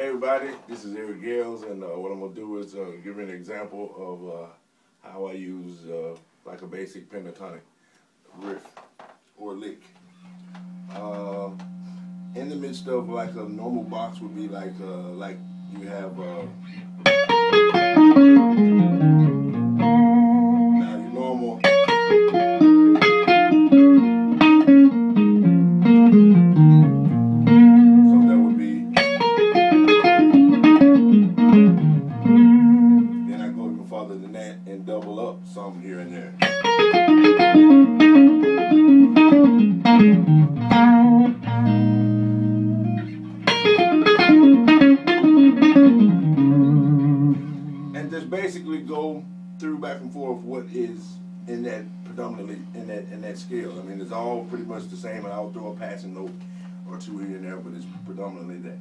Hey everybody, this is Eric Gales, and uh, what I'm gonna do is uh, give you an example of uh, how I use uh, like a basic pentatonic riff or lick. Uh, in the midst of like a normal box would be like uh, like you have. Now your normal. Farther than that and double up some here and there. And just basically go through back and forth what is in that predominantly in that in that scale. I mean it's all pretty much the same and I'll throw a passing note or two here and there, but it's predominantly that.